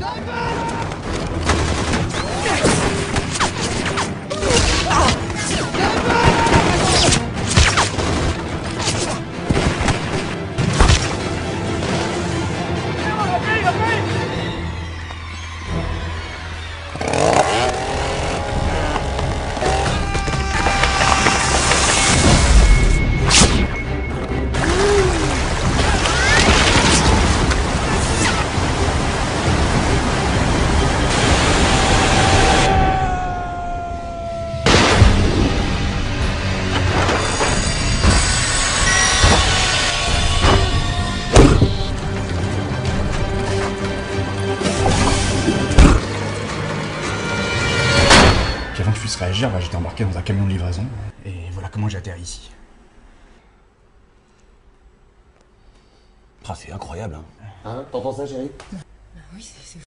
Sniper! Avant que je puisse réagir, bah, j'étais embarqué dans un camion de livraison. Et voilà comment j'ai atterri ici. Ah, c'est incroyable, hein. Hein T'entends ça, chérie? Oui, c'est